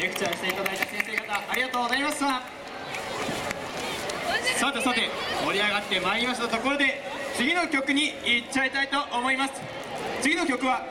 レクチャーしていただいた先生方ありがとうございましたさてさて盛り上がってまいりましたところで次の曲に行っちゃいたいと思います。次の曲は